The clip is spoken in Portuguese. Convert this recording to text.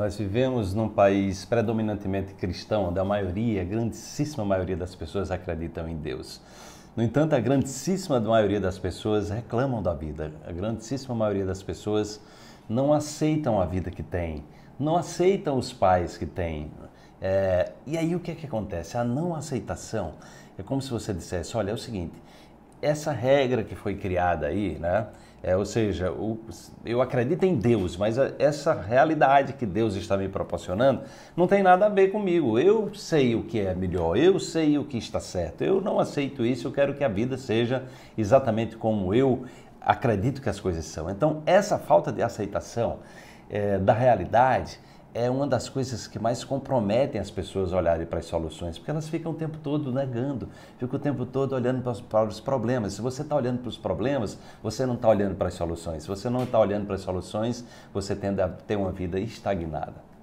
Nós vivemos num país predominantemente cristão, onde a maioria, a grandíssima maioria das pessoas acreditam em Deus. No entanto, a grandíssima maioria das pessoas reclamam da vida. A grandíssima maioria das pessoas não aceitam a vida que têm, não aceitam os pais que têm. É, e aí o que é que acontece? A não aceitação é como se você dissesse, olha, é o seguinte, essa regra que foi criada aí, né? É, ou seja, o, eu acredito em Deus, mas a, essa realidade que Deus está me proporcionando não tem nada a ver comigo. Eu sei o que é melhor, eu sei o que está certo. Eu não aceito isso, eu quero que a vida seja exatamente como eu acredito que as coisas são. Então, essa falta de aceitação é, da realidade é uma das coisas que mais comprometem as pessoas a olharem para as soluções, porque elas ficam o tempo todo negando, ficam o tempo todo olhando para os, problemas. Se você está olhando para os problemas, você não está olhando para as soluções. Se você não está olhando para as soluções, você tende a ter uma vida estagnada.